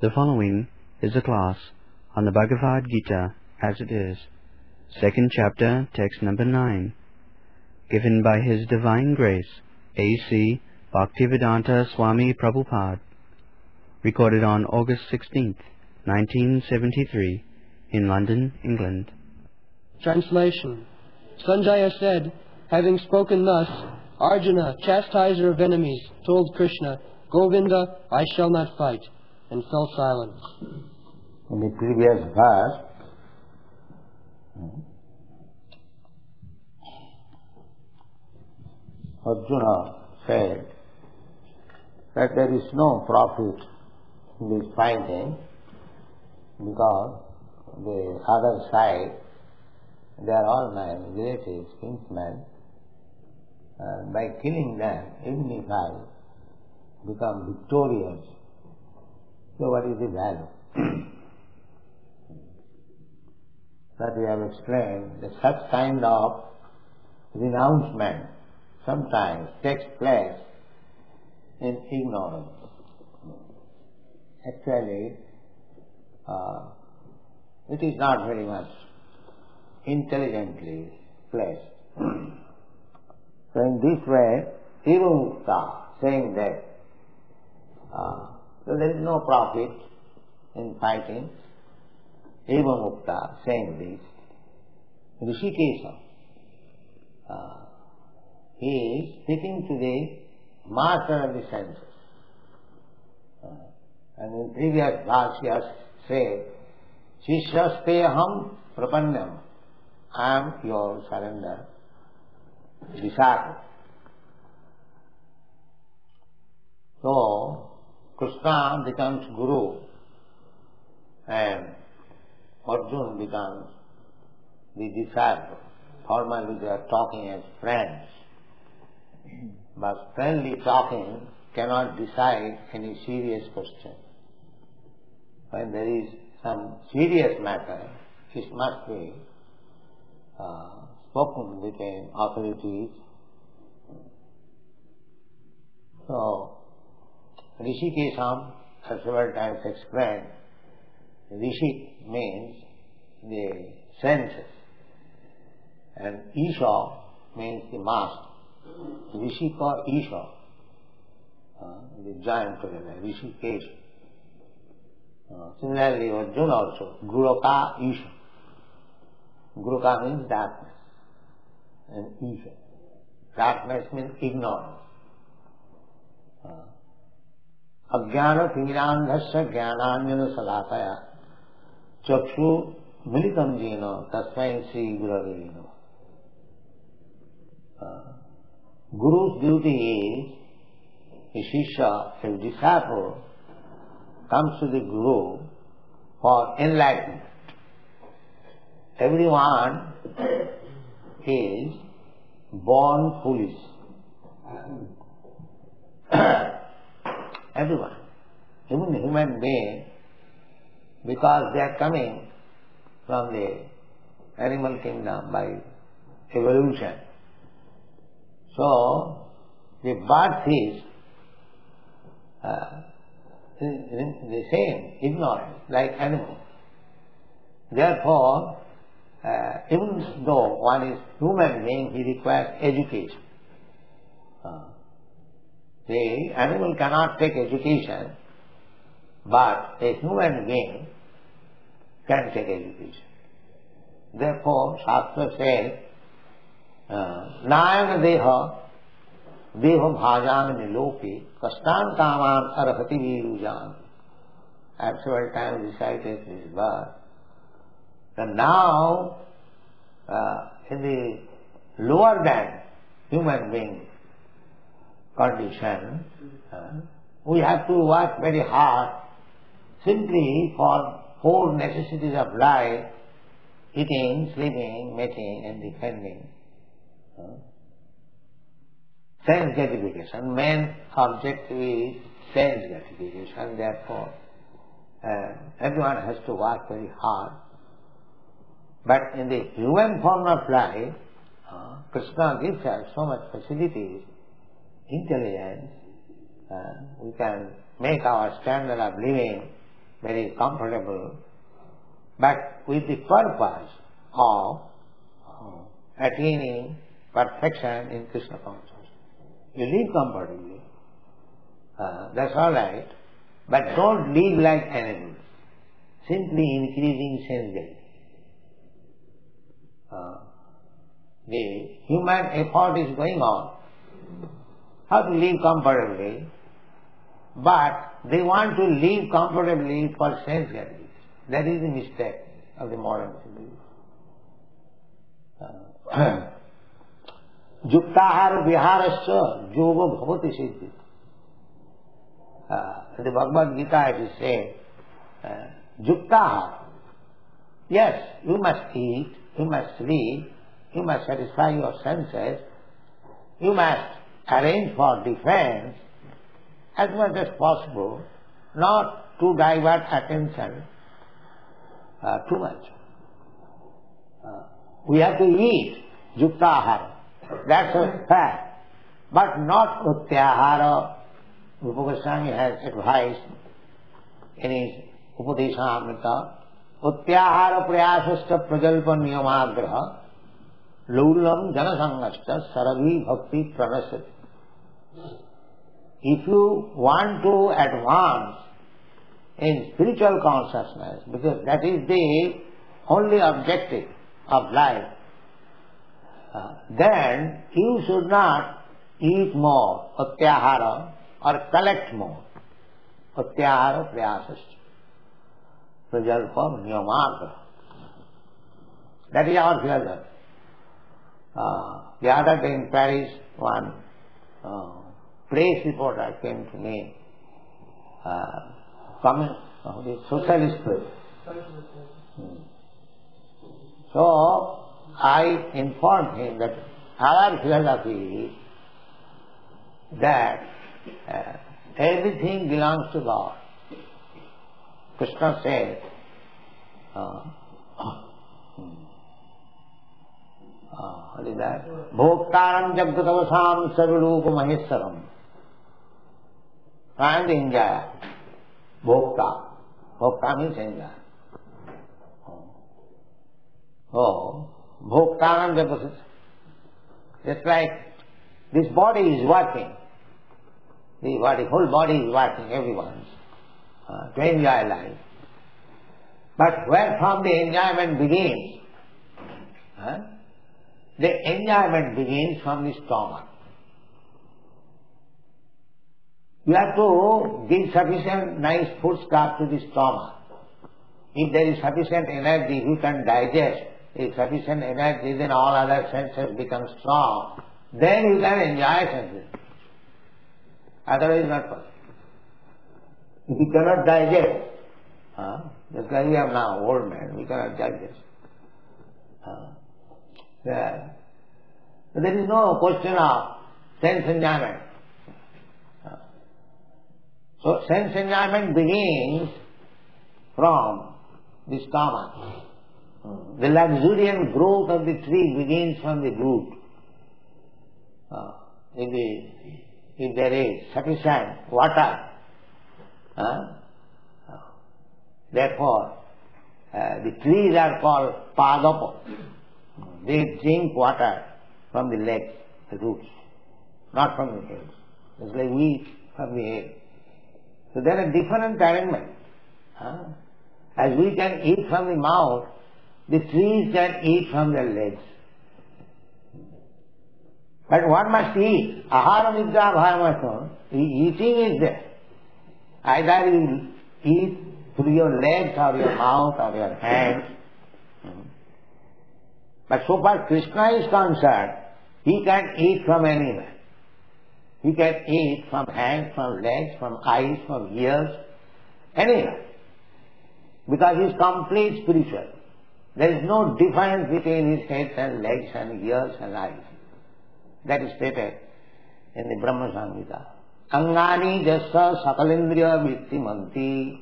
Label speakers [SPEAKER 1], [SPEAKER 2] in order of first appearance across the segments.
[SPEAKER 1] The following is a class on the Bhagavad Gita as it is, second chapter, text number 9, given by His Divine Grace, A.C. Bhaktivedanta Swami Prabhupada, recorded on August 16th, 1973, in London, England.
[SPEAKER 2] Translation. Sanjaya said, having spoken thus, Arjuna, chastiser of enemies, told Krishna, Govinda, I shall not fight, and fell silent.
[SPEAKER 3] In the previous verse, Arjuna said that there is no profit in this fighting because the other side, they are all my relatives, kinsmen, and by killing them, if I become victorious, so what is the value? that we have explained that such kind of renouncement sometimes takes place in ignorance. Actually, uh, it is not very much intelligently placed. so in this way, Eva saying that uh, so there is no profit in fighting, Eva Mukta saying this. Rishikesha, uh, he is speaking to the master of the senses. Uh, and in previous verse he has said, Shishyasteham prapanyam, I am your surrender disciple. So, Krishna becomes Guru and Arjuna becomes the disciple. Formally they are talking as friends. But friendly talking cannot decide any serious question. When there is some serious matter, it must be uh, spoken between authorities. So, Rishikesham has several times explained, Rishi means the senses and Isha means the master. Rishika Isha, uh, the joined together, Rishikesh. Uh, similarly, Arjuna also, Guru Guruka Isha. Guruka means darkness, and Isha. Darkness means ignorance. अज्ञान तिमिरांधस्य ज्ञानान्यन सलाकया चक्षु मिलितम gene तस्मै Shri Guru's duty is a Shishya, a disciple, comes to the Guru for enlightenment. Everyone is born foolish. Everyone, even human being, because they are coming from the animal kingdom by evolution. So, the birth is uh, the same, ignorant, like animal. Therefore, uh, even though one is human being, he requires education. Uh, the animal cannot take education, but a human being can take education. Therefore, Shastra says, नायन देह देह भाजान निलोके कष्टान कामान अर्हति वीरुजान I have several times recited this verse. And now, uh, in the lower than human being condition, uh, we have to work very hard simply for four necessities of life, eating, sleeping, mating and defending. Sense gratification. Main object is sense gratification. Therefore, uh, everyone has to work very hard. But in the human form of life, uh, Krishna gives us so much facilities, intelligence. Uh, we can make our standard of living very comfortable, but with the purpose of attaining perfection in Krishna consciousness. You live comfortably, uh, that's all right, but don't live like animals, simply increasing sense uh, the human effort is going on how to live comfortably, but they want to live comfortably for sense gratification. That is the mistake of the modern civilization. Uh, Juktaharu viharasya yoga bhavati siddhi. Uh, the Bhagavad Gita it is saying, uh, Yes, you must eat, you must sleep, you must satisfy your senses, you must arrange for defense as much as possible, not to divert attention uh, too much. Uh, we have to eat yuktahara. That's a fact. But not utyahara. Rupa Goswami has advised in his Upadeshamrita, utyahara prayasasta prajalpa niyamagraha lulam janasangasta sarabhi bhakti pranasati. If you want to advance in spiritual consciousness, because that is the only objective of life, uh, then you should not eat more, atyahara, or collect more. Atyahara prayasascha. Prajalpa niyamarga. That is our philosophy. Uh, the other day in Paris, one uh, press reporter came to me, uh, coming, uh, the socialist press. Hmm. So, I informed him that our philosophy is that uh, everything belongs to God. Krishna said, uh, uh, what is that? Jagatavasam Sarvaluka Maheswaram. And enjoy. Bhokta. Bhokta means enjoy. Oh, bhoktanam deposit. Just like this body is working. The body, whole body is working, everyone's, uh, to enjoy life. But where from the enjoyment begins? Huh? The enjoyment begins from the stomach. You have to give sufficient nice food stuff to the stomach. If there is sufficient energy, you can digest if sufficient energy, then all other senses become strong. Then you can enjoy senses. Otherwise not possible. If you cannot digest, huh? just like we are now, old man, we cannot digest. Huh? So there is no question of sense enjoyment. So sense enjoyment begins from the stomach. The luxuriant growth of the tree begins from the root. Uh, if, the, if there is sufficient water, uh, therefore uh, the trees are called padapa. They drink water from the legs, the roots, not from the head. It's like wheat from the head. So there are different arrangements. Uh, as we can eat from the mouth, the trees can eat from their legs. But one must eat. Ahara vidya bhayamasan. Eating is there. Either you eat through your legs or your mouth or your hands. But so far Krishna is concerned, he can eat from anywhere. He can eat from hands, from legs, from eyes, from ears, anywhere. Because he is complete spiritual. There is no difference between his head and legs and ears and eyes. That is stated in the Brahma Samhita. Angani jasa sakalindriya vritti manti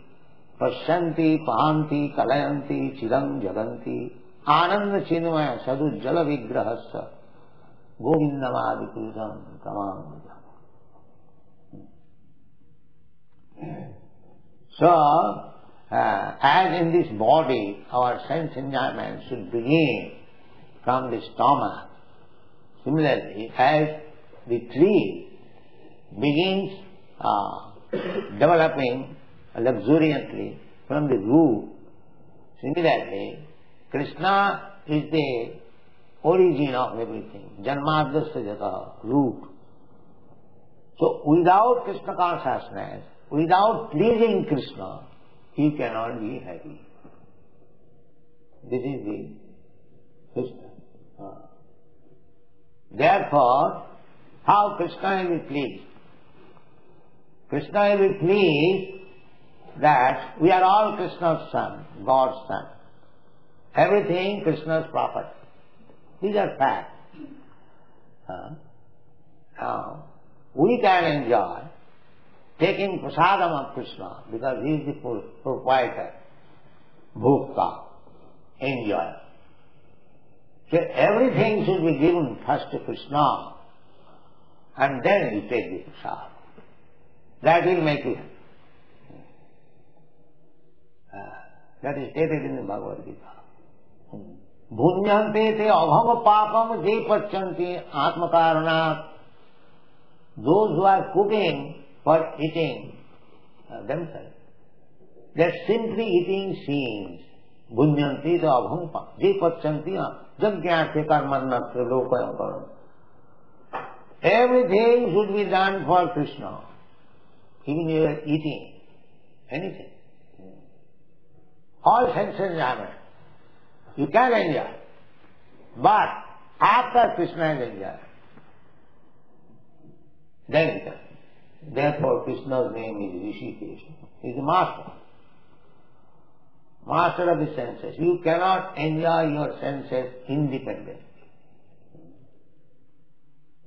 [SPEAKER 3] pasyanti pahanti kalayanti chiram jaganti ananda chinmaya sadhu jala vigrahasya govindamadi krudam tamam So, uh, as in this body our sense enjoyment should begin from the stomach, similarly as the tree begins uh, developing luxuriantly from the root, similarly Krishna is the origin of everything, Janmadhyasya jata, root. So without Krishna consciousness, without pleasing Krishna, he cannot be happy. This is the system. Therefore, how Krishna will be pleased? Krishna will be pleased that we are all Krishna's son, God's son. Everything Krishna's property. These are facts. Uh, now, we can enjoy taking prasadam of Krishna because he is the proprietor, bhukta, enjoy. So everything should be given first to Krishna and then you take the prasad. That will make you happy. Uh, that is stated in the Bhagavad Gita. भुन्यन्ते ते अभव पापम जे पच्यन्ते आत्मकारणात् those who are cooking For uh, themselves, they are simply eating scenes. Bunyanti to abhampa, je pachanti jagyate karmanatya lokaya Everything should be done for Krishna. Even you are eating anything. All sense enjoyment. You can enjoy. But after Krishna is enjoyed, then you can. Therefore, Krishna's name is Rishikesh. He is the master. Master of the senses. You cannot enjoy your senses independently.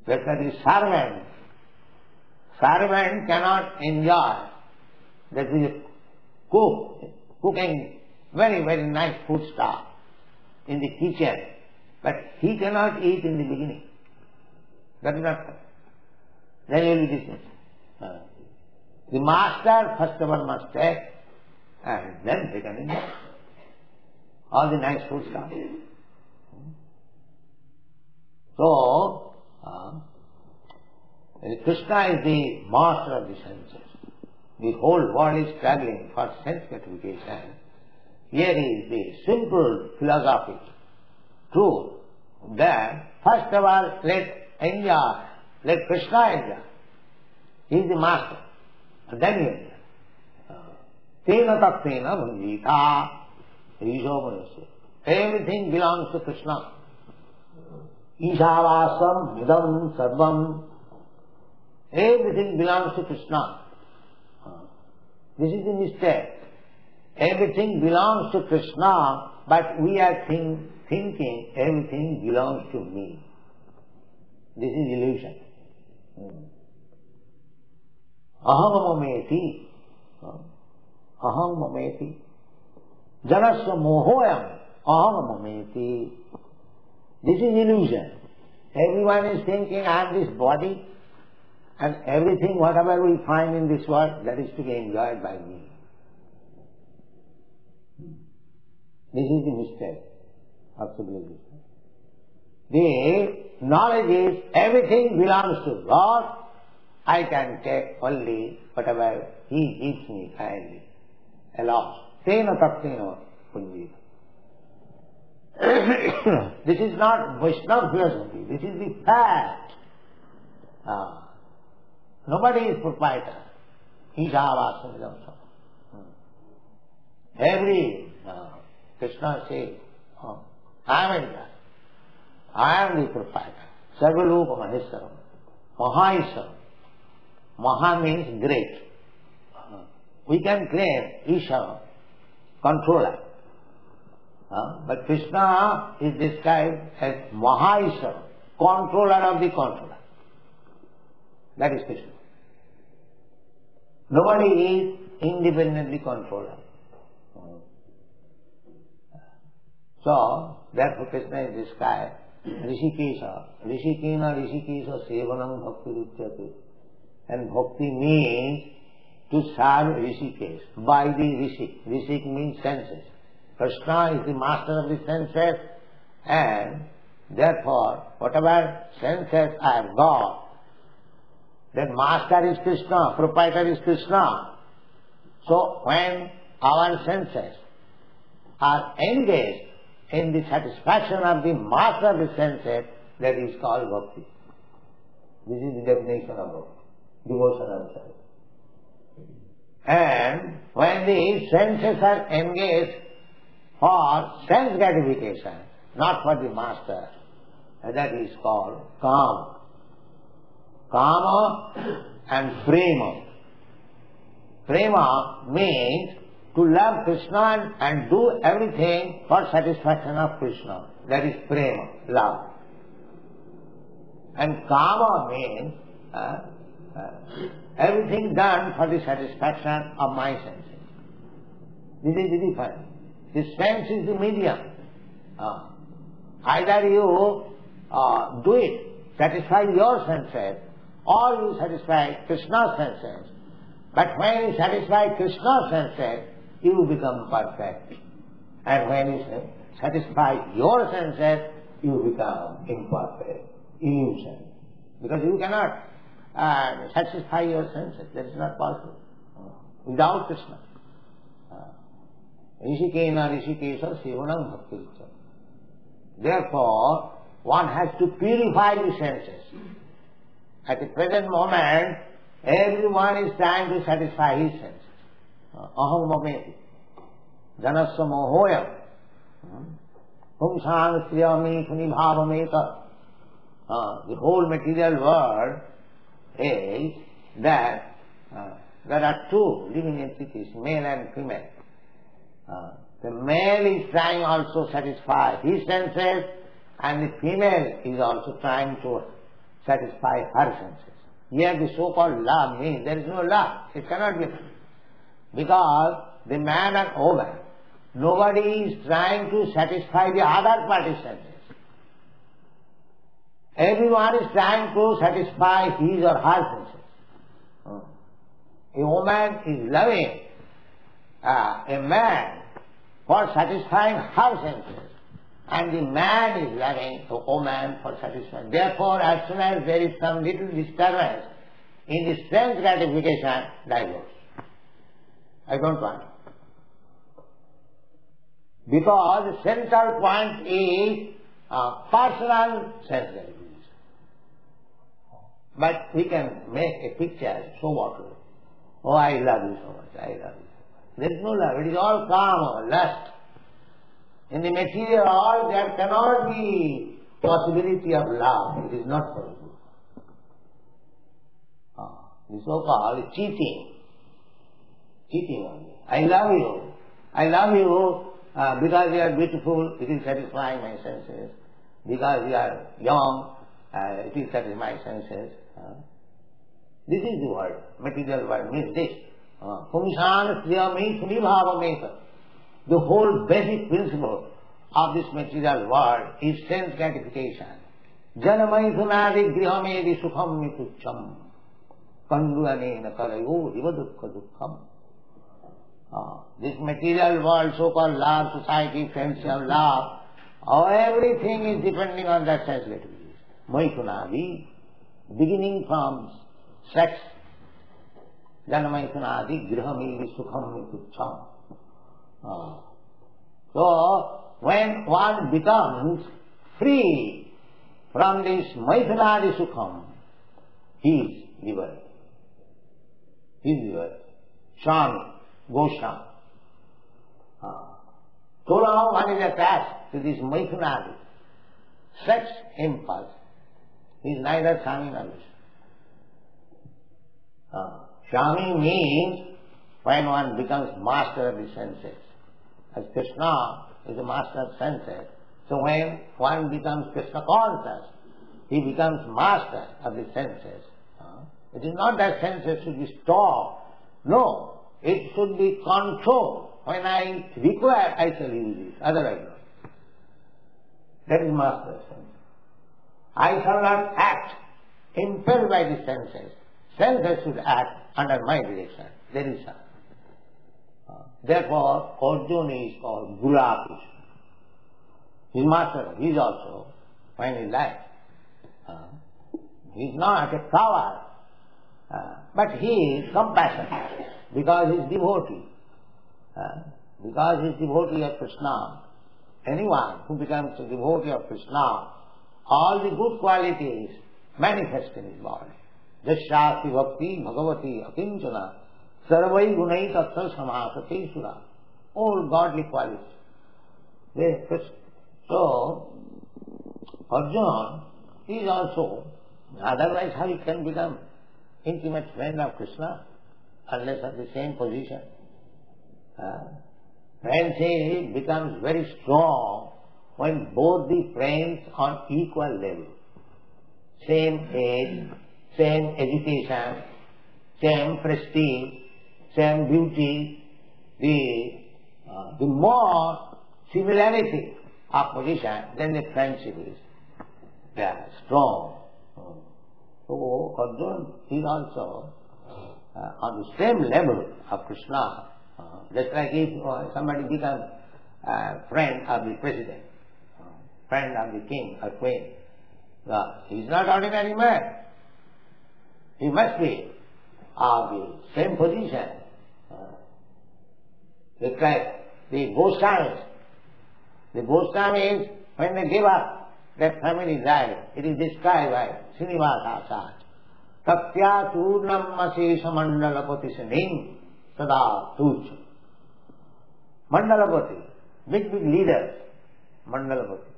[SPEAKER 3] Like the servant. Servant cannot enjoy. That is cook, cooking very, very nice food stuff in the kitchen. But he cannot eat in the beginning. That is not Then he will be dismissed. The master first of all must take and then he can enjoy all the nice food stuff. So, uh, Krishna is the master of the senses. The whole world is struggling for sense gratification. Here is the simple philosophy, truth, that first of all let enjoy, let Krishna enjoy. He is the master. And then you enjoy. Tena tattena bhunjita. Everything belongs to Krishna. Ishavasam vidam sarvam. Everything belongs to Krishna. Uh, this is the mistake. Everything belongs to Krishna, but we are think, thinking everything belongs to me. This is illusion. Aham mameti. Aham mameti. Janasya mohoyam. Aham mameti. This is illusion. Everyone is thinking I am this body and everything whatever we find in this world that is to be enjoyed by me. This is the mistake of civilization. The knowledge is everything belongs to God. I can take only whatever He gives me kindly. Allows. Tena tattena punjita. this is not Vaishnava philosophy. This is the fact. Uh, nobody is proprietor. Ishavasam Every uh, Krishna says, oh, I am Indra. I am the proprietor. Sarvalupa Maheswaram. Mahaiswaram. Maha means great. We can claim Ishvara, controller. Uh, but Krishna is described as Mahaiswara, controller of the controller. That is Krishna. Nobody is independently controller. So, therefore Krishna is described Rishikesha. Rishikena Rishikesha Sevanam Bhakti Ruchyate. And bhakti means to serve Rishikesh by the Rishik. Rishik means senses. Krishna is the master of the senses and therefore whatever senses I have got, that master is Krishna, proprietor is Krishna. So when our senses are engaged in the satisfaction of the master of the senses, that is called bhakti. This is the definition of bhakti, devotional service. And when the senses are engaged for sense gratification, not for the master, that is called kama. Kama and prema. Prema means to love Krishna and do everything for satisfaction of Krishna. That is prema, love. And kama means uh, everything done for the satisfaction of my senses. This is the difference. The sense is the medium. Uh, either you uh, do it, satisfy your senses, or you satisfy Krishna's senses. But when you satisfy Krishna's senses, you become perfect. And when you satisfy your senses, you become imperfect, illusion. Because you cannot uh, satisfy your senses. That is not possible. Uh, without Krishna. Uh, Rishikena Rishikesha Sivunam Bhakti. Therefore, one has to purify the senses. At the present moment, everyone is trying to satisfy his senses. Uh, aham mameti. Janasya mohoyam. Pumsang sriyami kunibhavameta. The whole material world is that uh, there are two living entities, male and female. Uh, the male is trying also to satisfy his senses and the female is also trying to satisfy her senses. Here the so-called love means there is no love. It cannot be. Because the man and woman, nobody is trying to satisfy the other party's senses. Everyone is trying to satisfy his or her senses. A woman is loving uh, a man for satisfying her senses. And the man is loving a woman for satisfying. Therefore, as soon as there is some little disturbance in the sense gratification, divorce. I don't want. Because the central point is uh, personal sense gratification. But we can make a picture, so what? Oh, I love you so much, I love you. There is no love, it is all karma, lust. In the material world there cannot be possibility of love, it is not possible. Ah, the so-called cheating, cheating only. I love you, I love you uh, because you are beautiful, it is satisfying my senses. Because you are young, uh, it is satisfying my senses. This is the word, material word means this. Ah, Pumsan Striyami Sunibhavameta. The whole basic principle of this material world is sense gratification. Sunadi grihamedi sukham mitucham. Kanduanena kalayo iva dukkha dukkham. Ah, this material world, so-called love, society, friendship, love, oh, everything is depending on that sense gratification. Maitunadi, beginning from sex, janamaithanadi grihamili sukham tucham. Ah. So, when one becomes free from this maithanadi sukham, he is liberated. He is liberated. Shami, Gosham. So ah. now one is attached to this maithanadi, sex impulse. He is neither Shami nor Vishnu. Uh, Shami means when one becomes master of the senses. As Krishna is the master of senses. So when one becomes Krishna conscious, he becomes master of the senses. Uh, it is not that senses should be stopped. No, it should be controlled. When I require, I shall use it. Otherwise. That is master. I shall not act impelled by the senses. Senses should act under my direction. There is some. Therefore, Arjuna is called Krishna. His master, he is also, when he uh, he is not a coward, uh, but he is compassionate because he is devotee. Uh, because he is devotee of Krishna, anyone who becomes a devotee of Krishna, all the good qualities manifest in his body. Jashasti bhakti bhagavati akinchana sarvai gunai tattva samasate sura. All godly qualities. They, so, Arjuna is also, otherwise how he can become intimate friend of Krishna unless at the same position. Uh, friendship becomes very strong when both the friends on equal level. Same age, same education, same prestige, same beauty, the, uh, the more similarity of position, then the friendship is yeah, strong. So Arjuna is also uh, on the same level of Krishna. Uh, just like if uh, somebody becomes a friend of the president, friend of the king or queen, he is not ordinary man. He must be of the same position. Just like the Goswamis. The Goswamis, when they give up, their family died. It is described by Srinivasa Acharya. तप्या चूर्णम अशेष मंडलपति सिंह सदा तुझ मंडलपति big big leaders मंडलपति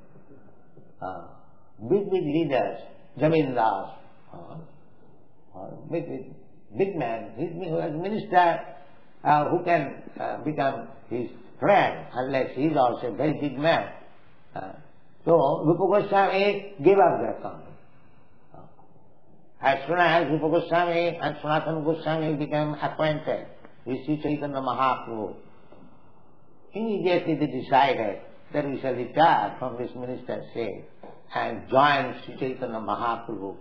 [SPEAKER 3] uh, big, big leaders, zamindars, uh, uh, big, big, big man, who is minister, uh, who can uh, become his friend, unless he is also a very big man. Uh, so, Rupa Goswami gave up that company. As soon as Rupa Goswami and Sanatana Goswami became acquainted with Sri Chaitanya Mahaprabhu, immediately they decided that we shall retire from this ministership and join Sri Chaitanya Mahaprabhu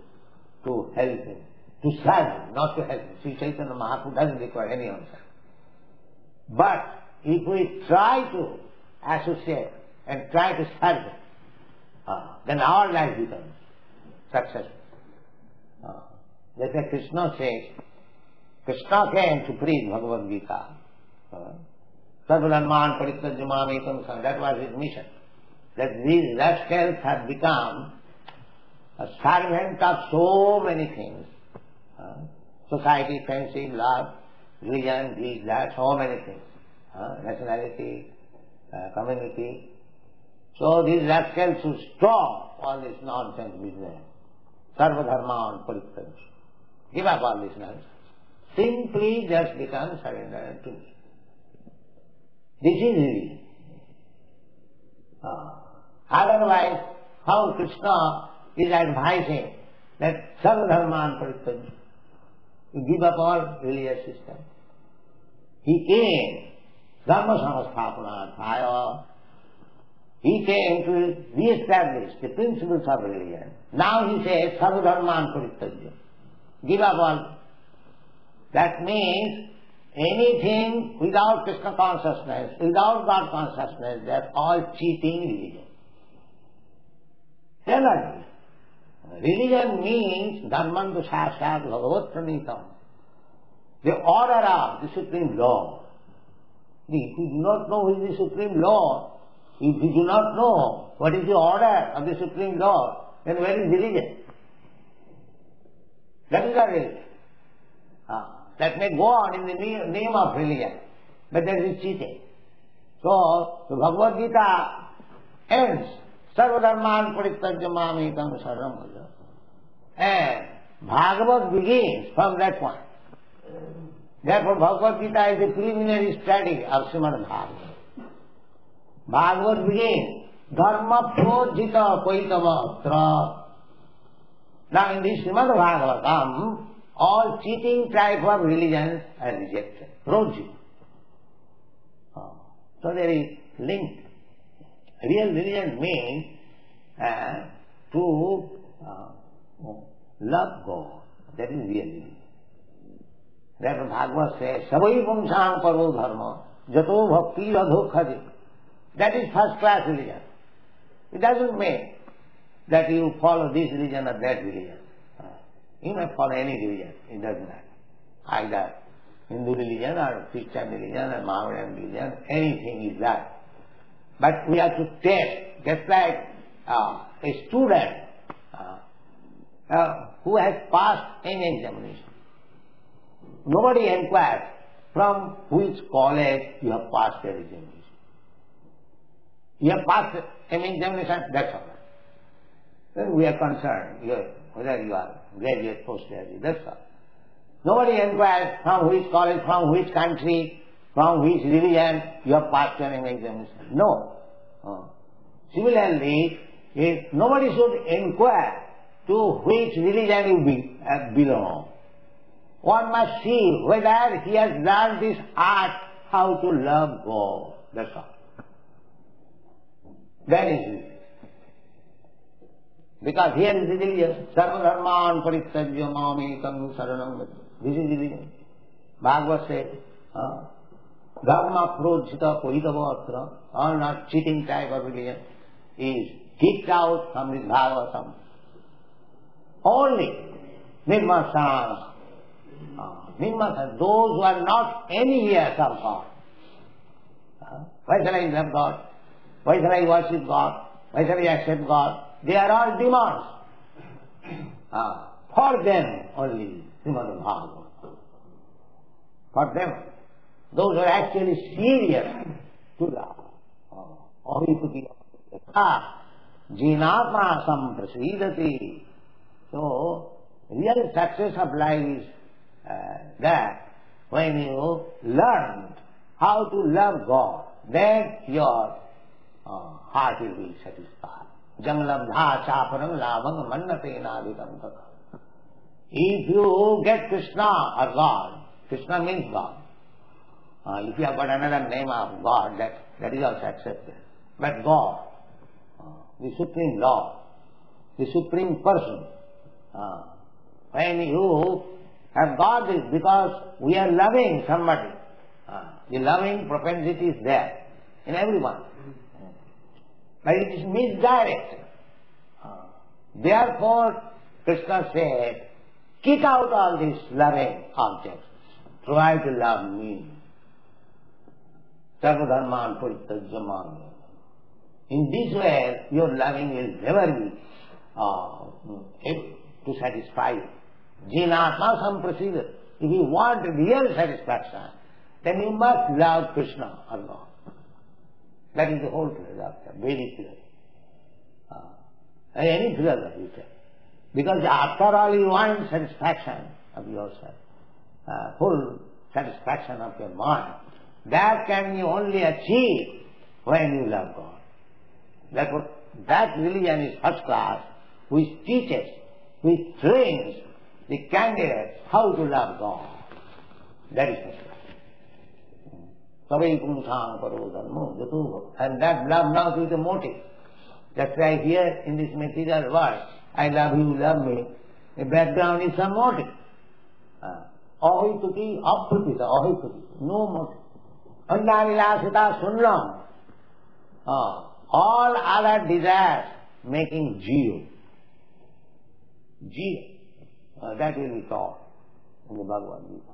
[SPEAKER 3] to help him, to serve him, not to help him. Sri Chaitanya Mahaprabhu doesn't require any answer. But if we try to associate and try to serve him, uh, then our life becomes successful. Uh, that's why Krishna says, Krishna came to preach Bhagavad Gita. Sarvadanman Paritajamam That was his mission. That these rascals have become a servant of so many things. Uh, society, friendship, love, religion, this, that, so many things. Uh, nationality, uh, community. So these rascals should stop all this nonsense business. Sarvadharman Paritaj. Give up all this nonsense. Simply just become surrender to me. This is religion. Uh, otherwise, how Krishna is advising that Sarvadharman Paritaj. You give up all religious system. He came, Dharma Samasthapanarthaya, he came to re-establish the principles of religion. Now he says, Sarvadharman. Give up all. That means anything without Krishna consciousness, without God consciousness, are all cheating religion. They are not. Religion means Dharman Dushashat Bhagavat Pranitam. The order of the Supreme law. If you do not know who is the Supreme law, if you do not know what is the order of the Supreme law, then where is religion? That is our religion. That may go on in the name of religion, but that is cheating. So, the Bhagavad Gita ends, Sarvadharman Paritajamamitam Sarvam And Bhagavad begins from that point. Therefore, Bhagavad Gita is a preliminary study of Srimad Bhagavad. Bhagavad begins, Dharma Projita Paitavatra. Now in this Srimad Bhagavatam, all cheating type of religions are rejected. Projita. Oh. So there is link. Real religion means uh, to uh, love God. That is real religion. Therefore Bhagavad says, Savai Pumsang Parvo Dharma, Jato Bhakti Radho Khadi. That is first class religion. It doesn't mean that you follow this religion or that religion. You may follow any religion, it doesn't matter. Either Hindu religion or Christian religion or Mohammedan religion, anything is that. But we have to test, just like uh, a student uh, uh, who has passed any examination. Nobody inquires from which college you have passed your examination. You have passed any examination, that's all. Then we are concerned whether you are graduate, postgraduate, that's all. Nobody inquires from which college, from which country, from which religion you have passed your examination. No. Uh, similarly, if nobody should inquire to which religion you uh, belong. One must see whether he has learned this art how to love God. That's all. That is it. Because here is religion. Sarva dharman parityajya mamekam saranam This is religion. Bhagavad says, uh, dharma prodhita kohitava all not cheating type of religion, is kicked out from this Bhagavatam. Only nirmasana. Uh, nirmasana, those who are not any envious of God. Uh, why shall I love God? Why shall I worship God? Why shall I accept God? They are all demons. Uh, for them only, Srimad Bhagavatam. For them. Those who are actually serious to love. Ahipati. Jinatma samprasidati. So, real success of life is uh, that when you learn how to love God, then your uh, heart will be satisfied. Janglabdha chaparang lavang mannate nadikam If you get Krishna or God, Krishna means God. Uh, if you have got another name of God, that, that is also accepted. But God, uh, the Supreme Lord, the Supreme Person, uh, when you have got this, because we are loving somebody, uh, the loving propensity is there in everyone. But it is misdirected. Therefore, Krishna said, kick out all these loving objects. Try to love me. Sarvadharman puritajyaman. In this way, your loving will never be uh, to satisfy. Jinatma samprasida. If you want real satisfaction, then you must love Krishna God. That is the whole philosophy, Vedic philosophy. Uh, any philosophy you. Because after all you want satisfaction of yourself, uh, full satisfaction of your mind. That can you only achieve when you love God. Therefore, that religion is first class, which teaches, which trains the candidates how to love God. That is first class. And that love now is the motive. That's why here in this material world, I love you, love me. The background is some motive. Uh, ahituti, apritita, ahituti, no motive. Andavilasita sunlam. Uh, all other desires making zero. Zero. Uh, that will in the Bhagavad Gita.